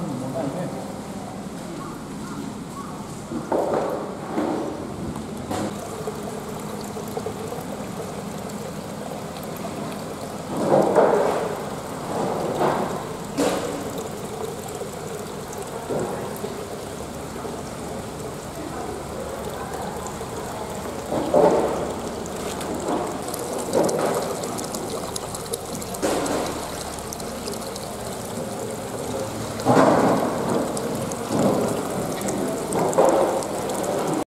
なにもないね。